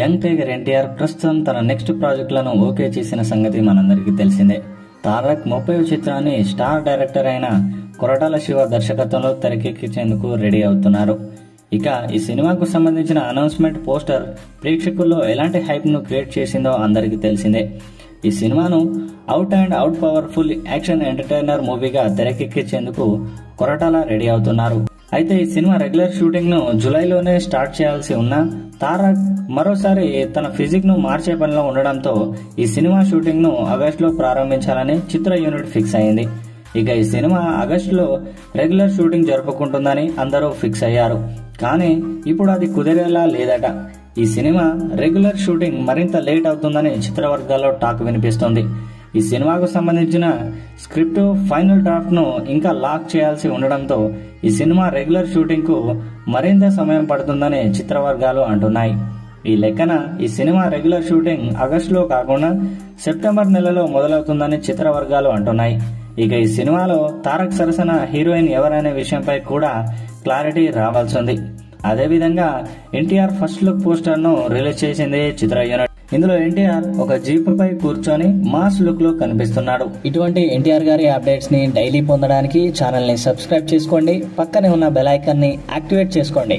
Young tiger NTR ప్రస్తుతం తన next ప్రాజెక్టులను ఓకే చేసిన సంగతి మనందరికీ తెలిసిందే. తారక్ ముప్పై చిత్రాన్ని స్టార్ డైరెక్టర్ అయిన కొరటాల శివ దర్శకత్వంలో తెరకెక్కించేందుకు రెడీ అవుతున్నారు. ఇక ఈ సినిమాకు సంబంధించిన అనౌన్స్మెంట్ పోస్టర్ ప్రేక్షకుల్లో ఎలాంటి హైప్ను క్రియేట్ చేసిందో అందరికీ తెలిసిందే. ఈ సినిమాను out and out powerful action entertainer మూవీగా తెరకెక్కించేందుకు కొరటాల రెడీ అవుతున్నారు. అయితే ఈ సినిమా రెగ్యులర్ షూటింగ్ను జులైలోనే స్టార్ట్ చేయాల్సి ఉన్నా తారక్ మరోసారి తన ఫిజిక్ను మార్చే పనిలో ఉండడంతో ఈ సినిమా షూటింగ్ను ఆగస్టులో ప్రారంభించాలని చిత్ర యూనిట్ ఫిక్స్ అయింది. ఇక ఈ సినిమా ఆగస్టులో రెగ్యులర్ షూటింగ్ జరుపుకుంటుందని అందరూ ఫిక్స్ అయ్యారు. కానీ ఇప్పుడు అది కుదిరేలా లేదట. ఈ సినిమా రెగ్యులర్ షూటింగ్ మరింత లేట్ అవుతుందని చిత్రవర్గాల్లో టాక్ వినిపిస్తోంది. ఈ సినిమాకు సంబంధించిన స్క్రిప్ట్ ఫైనల్ డ్రాఫ్ట్ను ఇంకా లాక్ చేయాల్సి ఉండడంతో ఈ సినిమా రెగ్యులర్ షూటింగ్కు మరింత సమయం పడుతుందని చిత్రవర్గాలు అంటున్నాయి. ఈ లెక్కన ఈ సినిమా రెగ్యులర్ షూటింగ్ ఆగస్టులో కాకుండా సెప్టెంబర్ నెలలో మొదలవుతుందని చిత్రవర్గాలు అంటున్నాయి. ఇక ఈ సినిమాలో తారక్ సరసన హీరోయిన్ ఎవరనే విషయంపై కూడా క్లారిటీ రావాల్సి ఉంది. అదేవిధంగా ఎన్టీఆర్ ఫస్ట్ లుక్ పోస్టర్ను రిలీజ్ చేసింది చిత్ర యూనిట్. ఇందులో ఎన్టీఆర్ ఒక జీప్ పై కూర్చొని మాస్ లుక్లో కనిపిస్తున్నాడు. ఇటువంటి ఎన్టీఆర్ గారి అప్డేట్స్ని డైలీ పొందడానికి ఛానల్ని సబ్స్క్రైబ్ చేసుకోండి. పక్కనే ఉన్న బెల్ ఐకాన్ని యాక్టివేట్ చేసుకోండి.